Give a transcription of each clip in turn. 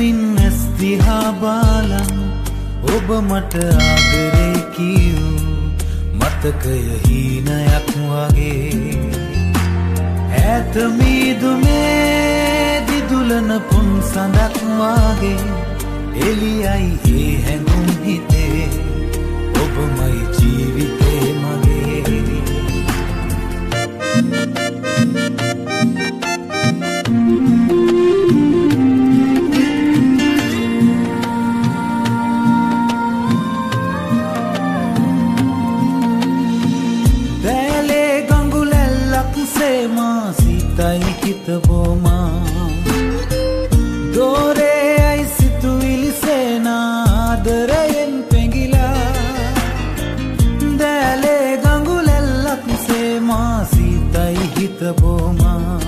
යමින් ඇස්තිහා බාලන් ඔබ මට ආදරේ කියූ මතකය හීනයක් වගේ. ඇත මීදුමේ දිදුලන පුන් සඳක් වාගේ. එලියයි ඒ හැඟුම් හිතේ ඔබමයි ජීවිතේ මගේ. the boma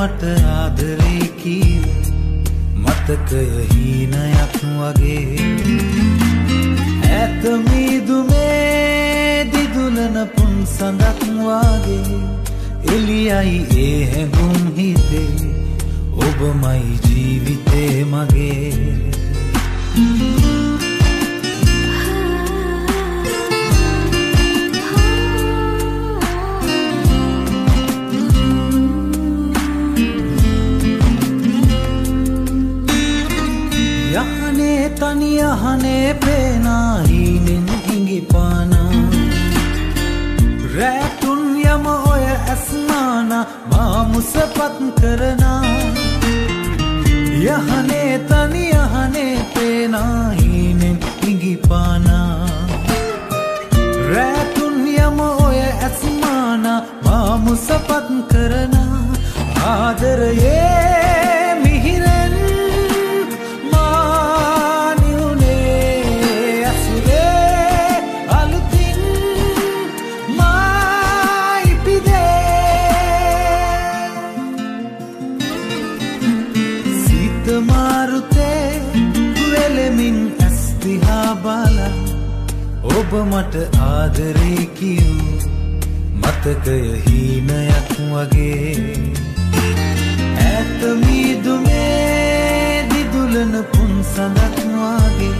බාලා ඔබ මට ආදරේ කීව මතකය හීනයක් වගේ. ඇතමීදුමේ දිදුලන පුන් සඳක් වගේ. එලියයි ඒ හැඟුම් හිතේ ඔබමයි ජීවිතේ මගේ. යහනේ තනි අහනේ පේනාහීනෙන් හිඟිපානා. රෑතුන් යම ඔය ඇස්මාන මාමුසපත් කරනා. යහනේ තනි අහනේ පේනාහීනෙන් හිඟිපානා. රෑතුන් යම ඔය ඇස්මාන මාමුසපත් කරනා. ආදරයේ ඔබ මට ආදරේ කියූ මතකය හීනයක් වගේ. ඇතමීදුමේ දිදුලන පුන් සඳක් වගේ.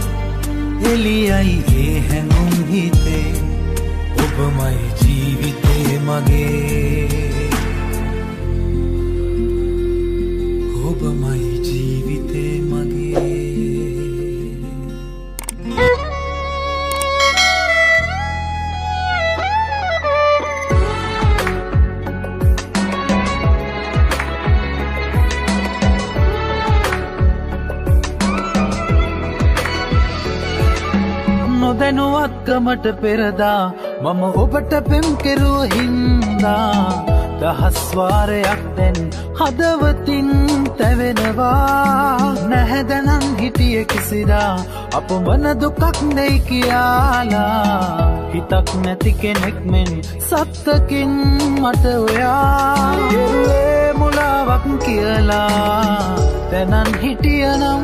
එලියයි ඒ හැඟුම් හිතේ ඔබමයි ජීවිතේ මගේ. නොදැනුවත්කමට පෙරදා. මම ඔබට පෙම් කෙරුව හින්දා. දහස්වාරයක් දැන් හදවතින් තැවෙනවා. නැහැදැනන් හිටිය කිසිදා. අප වන දුකක් දෙයි කියාලා. හිතක් නැති කෙනෙක් මෙන් සත්තකින් මට ඔයා. ගෙරුවේ මුලාවක් කියලා. තැනන් හිටියනම්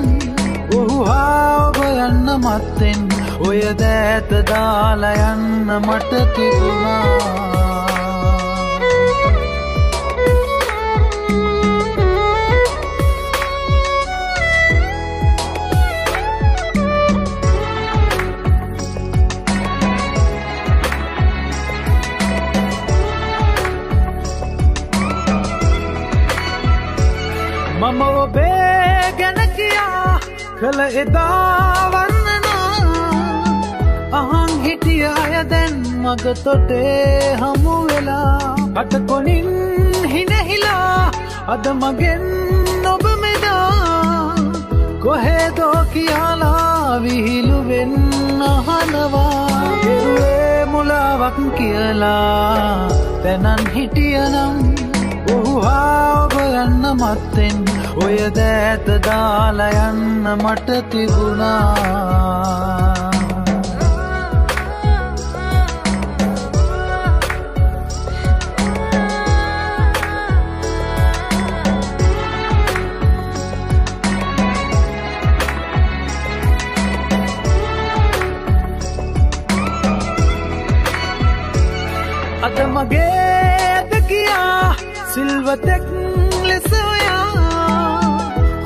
ඔහුහා ඔබ යන්න මත්තෙන්. ඔය දෑත දාලා යන්න මට තිබුණා අහන් හිටිය අය දැන් මග තොටේ හමු වෙලා. අටකොනින් හිනහිලා අද මගෙන් ඔබ මෙදා. කොහේදෝ කියාලා විහිළුවෙන් අහනවා. ගෙරුවේ මුලාවක් කියලා තැනන් හිටියනම්. ඔහුහා ඔබ යන්න මත්තෙන් ඔය දෑත දාලා යන්න මට තිබුණා. සිල්වතෙක් ලෙසයා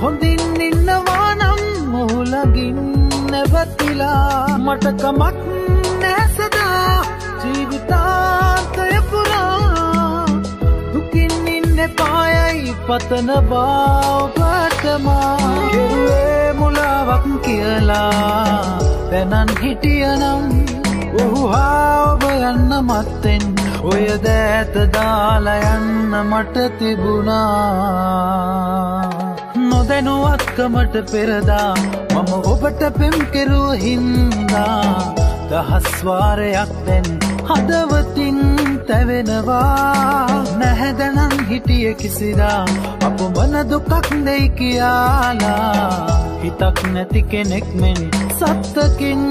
හොඳින් ඉන්නවානම් මුහුලගින් නැවතිලා. මටකමක් නැසදා ජීවිතාන්තය පුරා. දුකින් ඉන්න පායයි පතන බවපටමා ගෙරුවේ මුලාවක් කියලා පැනන් හිටියනම් ඔහුහා ඔබ යන්න මත්තෙන් ඔය දෑත දාලා යන්න මට තිබුණා. නොදැනුවත්කමට පෙරදා. මම ඔබට පෙම් කෙරුව හින්දා. දහස්වාරයක් දැන් හදවතින් තැවෙනවා. නැහැදැනන් හිටිය කිසිදා. අප වන දුකක් දෙයි කියාලා. හිතක් නැති කෙනෙක් මෙන් සත්තකින්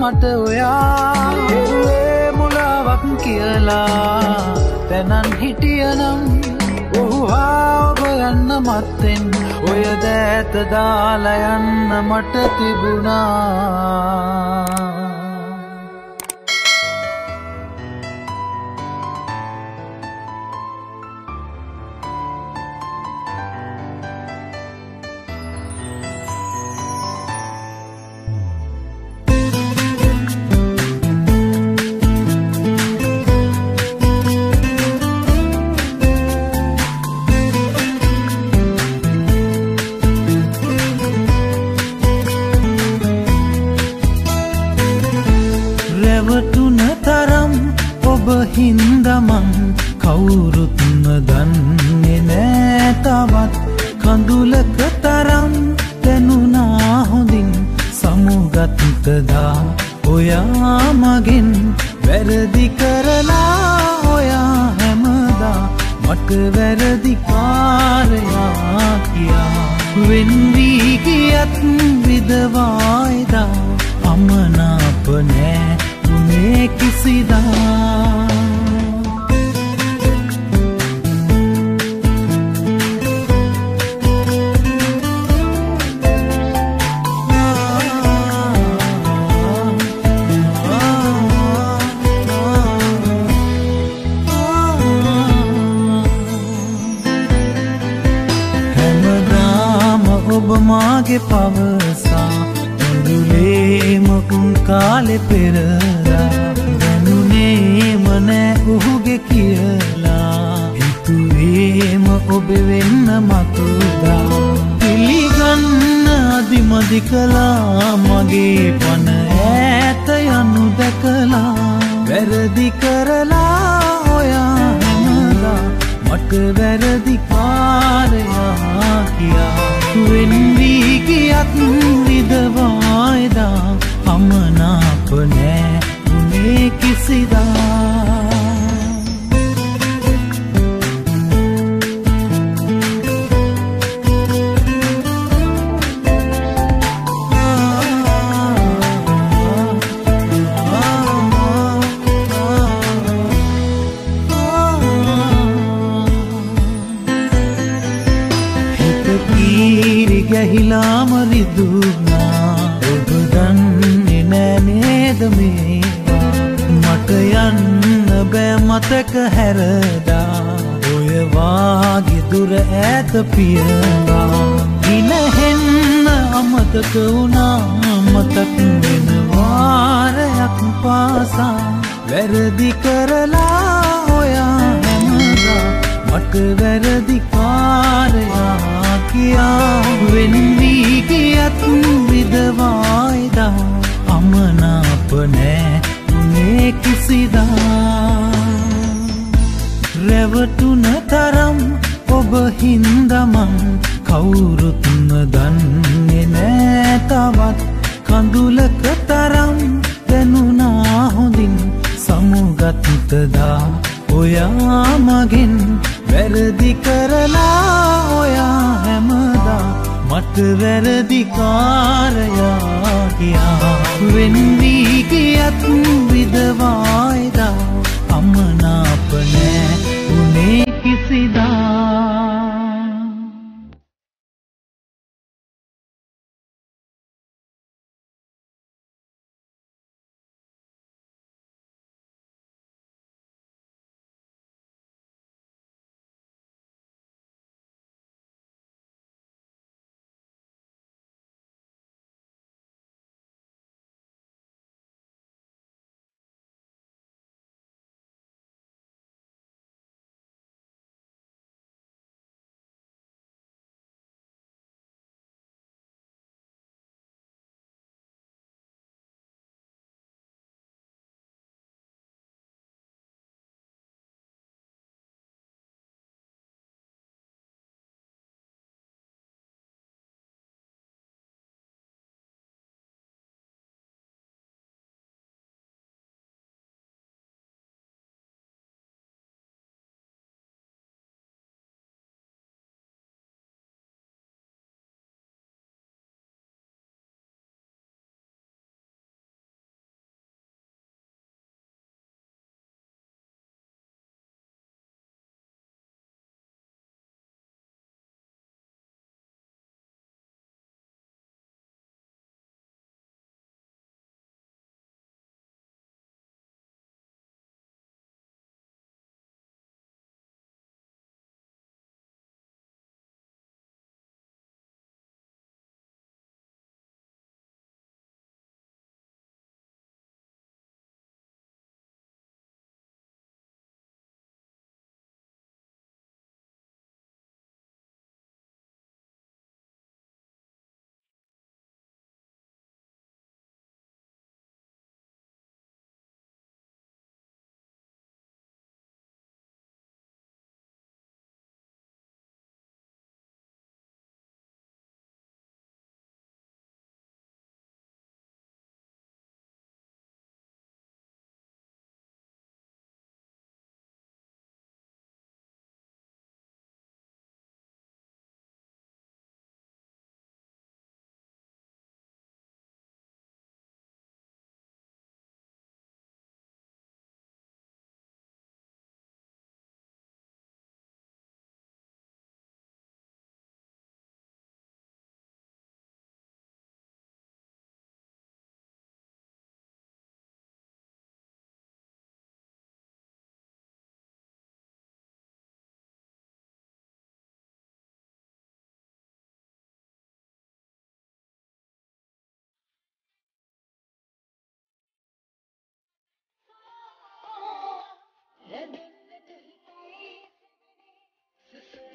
මට ඔයා. ගෙරුවේ මුලාවක් කියලා. තැනන් හිටියනම් ඔහු හාඔබ යන්න මත්තෙන්. ඔය දෑත දාලයන්න මට තිබුණා. කඳුලක තරම් දැනුනා හොඳින්. සමුගත්තදා ඔයා මගෙන්. වැරදි කරලා ඔයා හැමදා. මට වැරදිකාරයා කියා. වෙන්වී ගියත් විදවායිදා අමනාප නෑ උනේ කිසිදා. මාගේ පවසා ඇඳුලේමකුන් කාලෙ පෙරලා දැනුනේම නෑ ඔහුගෙ කියලා. හිතුවේම ඔබ වෙන්න මතුදා. පිළිගන්න අදිමදි කලා මගේ පන ඇත යනු දැකලා වැරදි කරලා. ඔයා හැමලා මට වැරදිකාරයා කියා වෙන්වී ගියත් විදවායිදා අමනාප නෑ උනේ කිසිදා. ගැහිලාම රිදුනා ඔබ දන්නේ නෑනේද මේවා මට යන්න බෑ මතක හැරදා ඔය වාගේ දුර ඈත පියවා ඉනහෙන්න අමතක වුණා මතක් වෙන වාරයක් පාසා වැරදි කරලා ඔයා හැමදා මට වැරදිකාරයා කියා වෙන්වී ගියත් විදවායිදා. අමනාප නෑ උනේ කිසිදා. රැවටුන තරම් ඔබ හින්දමන් කවුරුත්ම දන්නේ නෑ තවත්. කඳුලක තරම් දැනුනා හොඳින් සමුගත්තදා ඔයා මගෙන් වැරදි කරලා ඔයා හැමදා මට වැරදිකාරයා කියා. වෙන්වී ගියත් විදවායිදා අමනාප නෑ උනේ කිසිදා.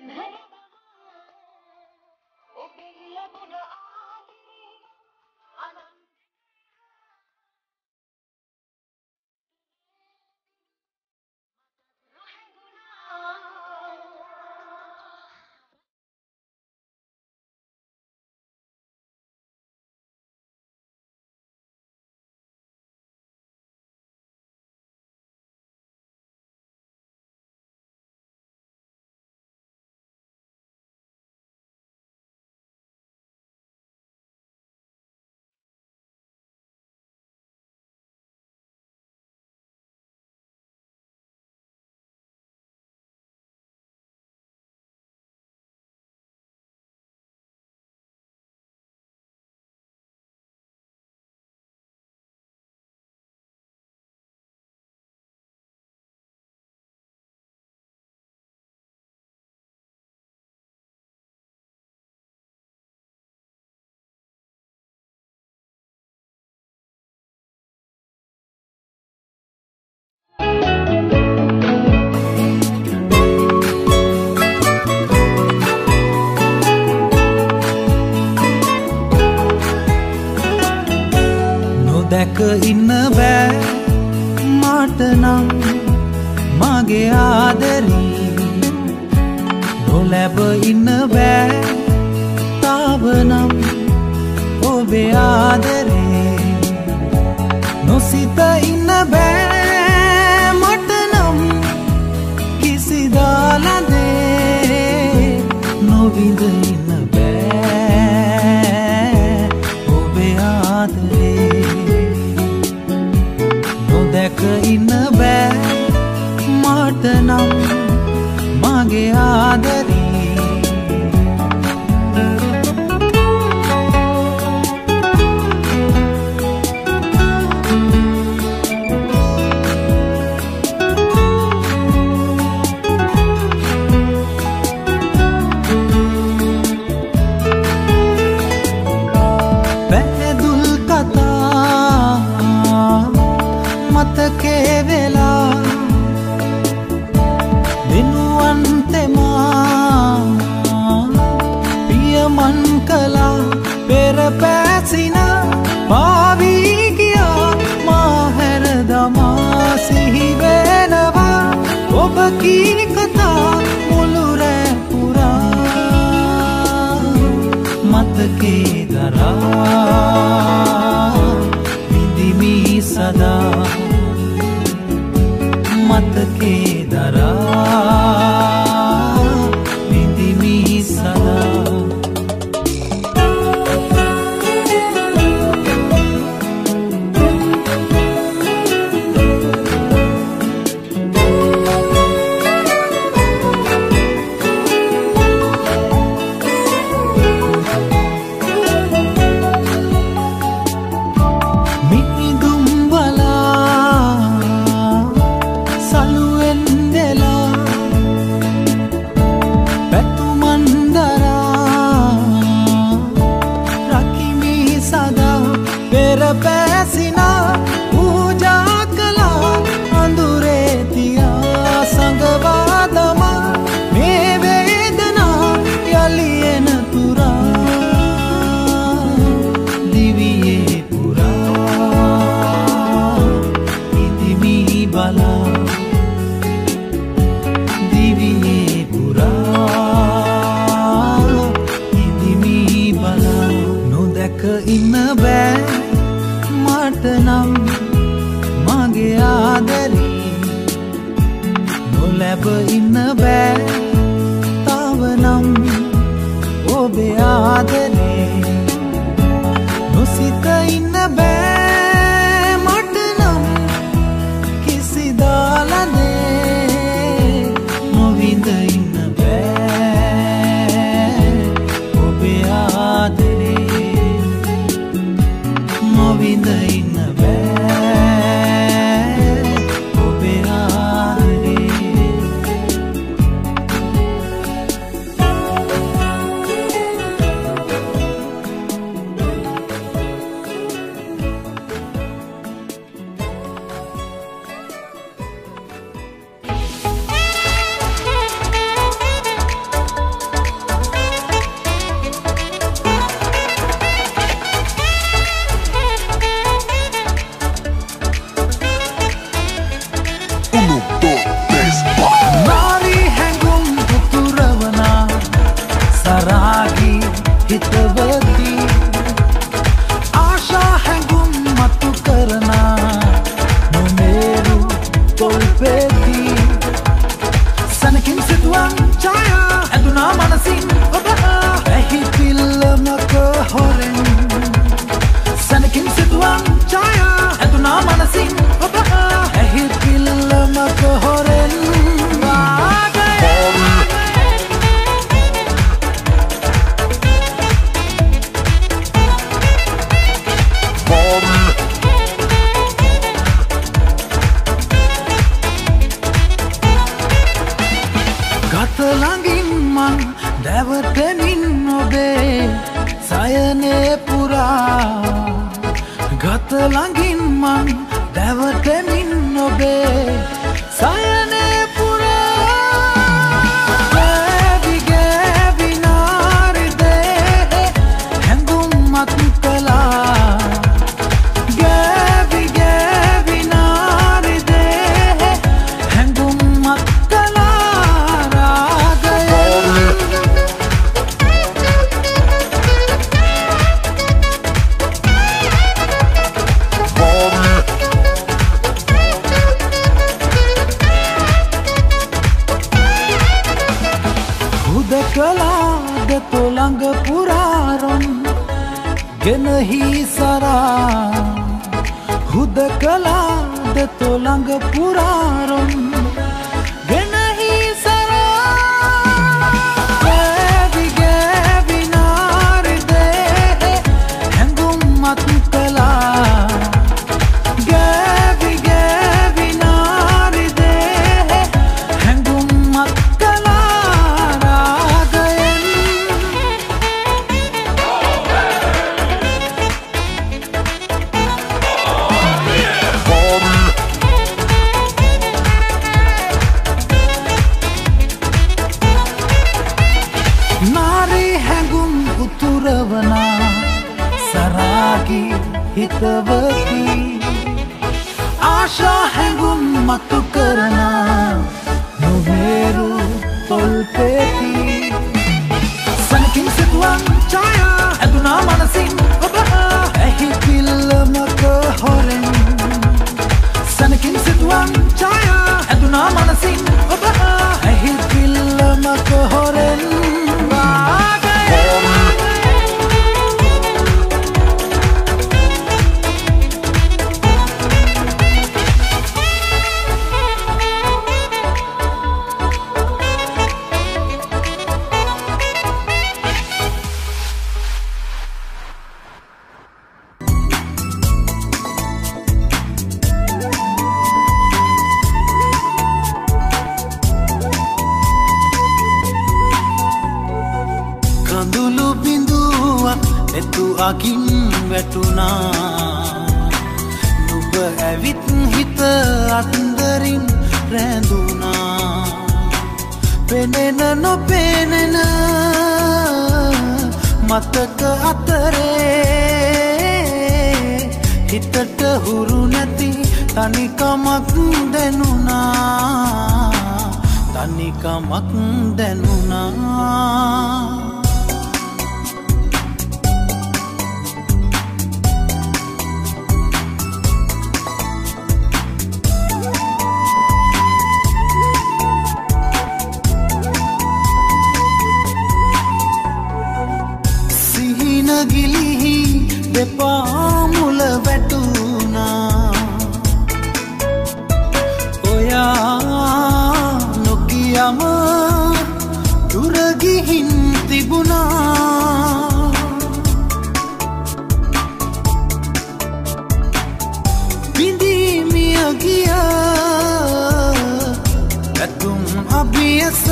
Hey. දැක ඉන්න බෑ. මාටනම් මගේ ආදරී නොලැබ ඉන්න බෑ. තාවනම් ඔබේ ආදරේ නොසිත ඉන්න බෑ. living dará. assim. அங்க புறா भक्तवती आशा है गुम्मत करना Meru तोल्पेती Sana kim sit one child අත්දරින් රැඳුනා පෙනෙන නොපෙනෙන මතක අතරේ හිතට හුරු නැති තනිකමක් දැනුනා තනිකමක් දැනුනා දෙපාමුල වැටුනා ඔයා නොකියම දුරගිහින් තිබුණා. බිඳීමිය ගිය ඇතුම් අභියස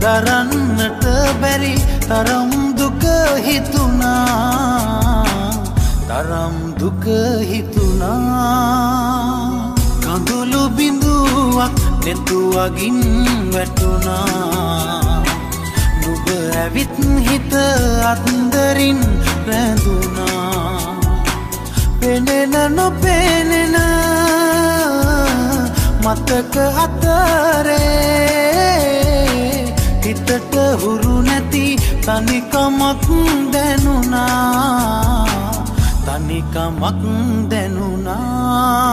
දරන්නට බැරි තරම් දුක හිතුනා තරම් දුක හිතුනා කඳුළු බිඳුවක් නෙතුවගින් වැටුනා නුබ ඇවිත් හිත අත්දරින් රැඳුනා පෙනෙන නොපෙනෙන මතක අතරේ හිතට හුරු නැති තනිකමක් දැනුනා තනිකමක් දැනුනා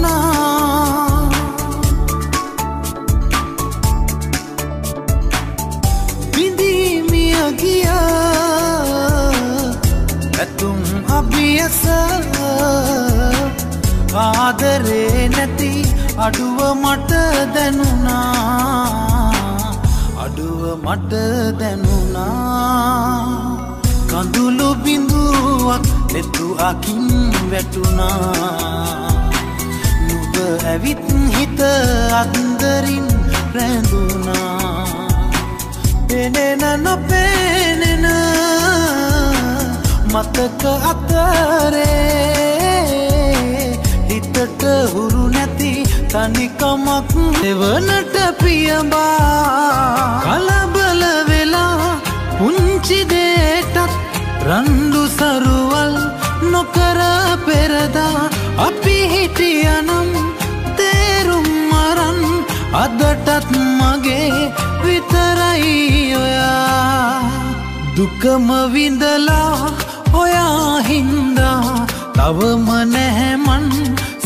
සිතුනා බිඳීමිය ගිය. ඇතුම් අභියස ආදරේ නැති අඩුව මට දැනුනා අඩුව මට දැනුනා කඳුළු බිඳුවක් නෙතු අකින් වැටුනා නුබ ඇවිත් හිත අත්දරින් රැඳුනා. පෙනෙන නොපෙනෙන මතක අතරේ හිතට හුරු නැති තනිකමක් එවනට පියබා කලබල වෙලා පුංචිදේටත් රන්ඩු සරුවල් නොකර පෙරදා. අපි හිටියනම් තේරුම් අරන් අදටත් මගේ විතරයි ඔයා. දුකම විඳලා ඔයා හින්දා. තවම නැහැමන්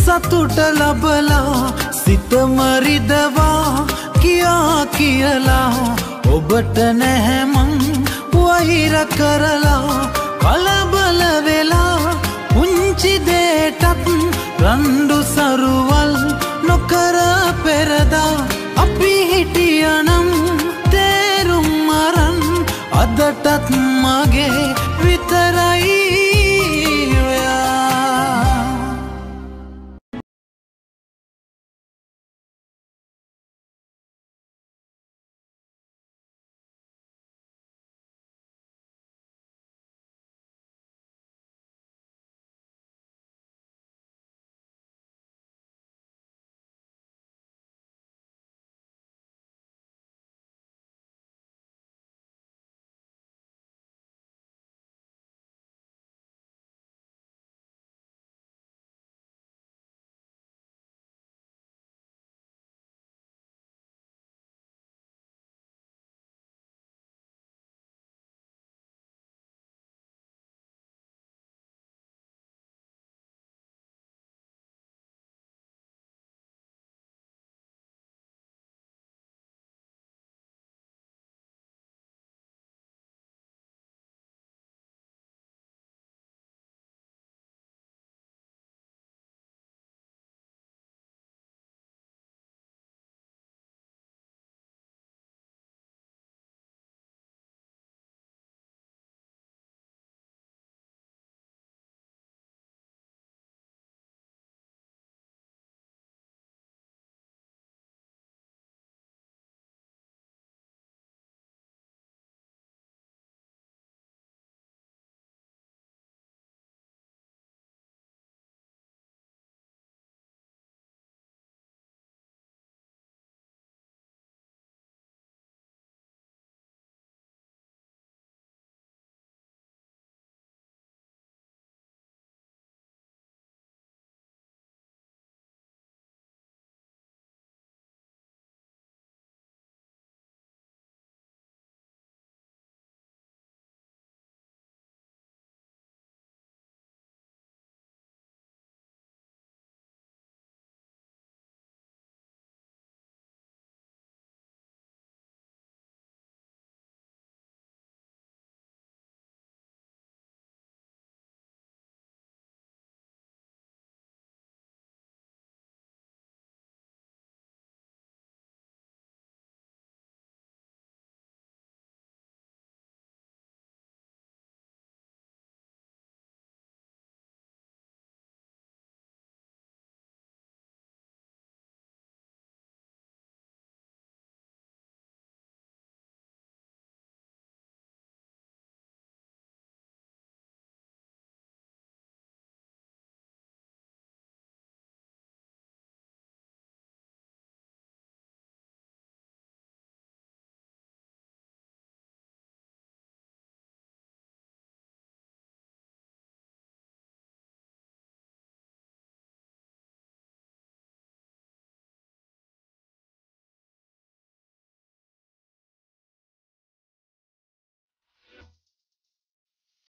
සතුට ලබලා. සිතමරිදවා කියා කියලා. ඔබට නැහැමන් වහිර කරලා. කලබල වෙලා පුංචිදේටත් රන්ඩු සරුවල් නොකර පෙරදා අපි හිටියනම් තේරුම් අරන් අදටත් මගේ විතරයි.